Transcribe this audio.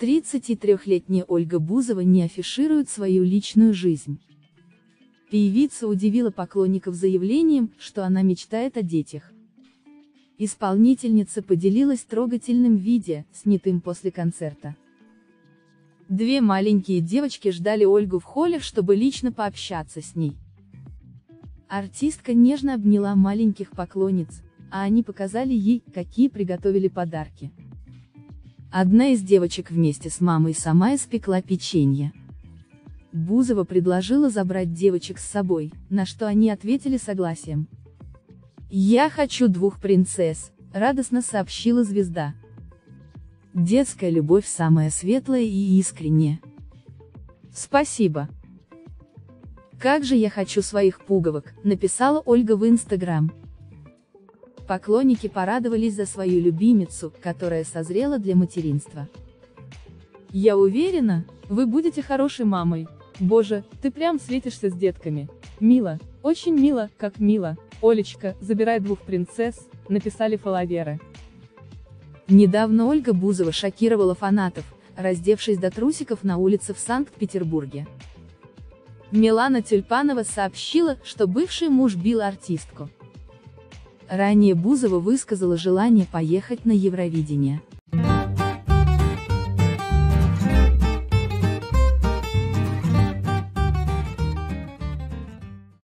23-летняя Ольга Бузова не афиширует свою личную жизнь. Певица удивила поклонников заявлением, что она мечтает о детях. Исполнительница поделилась трогательным видео, снятым после концерта. Две маленькие девочки ждали Ольгу в холле, чтобы лично пообщаться с ней. Артистка нежно обняла маленьких поклонниц, а они показали ей, какие приготовили подарки. Одна из девочек вместе с мамой сама испекла печенье. Бузова предложила забрать девочек с собой, на что они ответили согласием. «Я хочу двух принцесс», — радостно сообщила звезда. Детская любовь самая светлая и искренняя. Спасибо. Как же я хочу своих пуговок, написала Ольга в Инстаграм. Поклонники порадовались за свою любимицу, которая созрела для материнства. Я уверена, вы будете хорошей мамой. Боже, ты прям светишься с детками. Мило, очень мило, как мило. Олечка, забирай двух принцесс, написали фоловеры. Недавно Ольга Бузова шокировала фанатов, раздевшись до трусиков на улице в Санкт-Петербурге. Милана Тюльпанова сообщила, что бывший муж бил артистку. Ранее Бузова высказала желание поехать на Евровидение.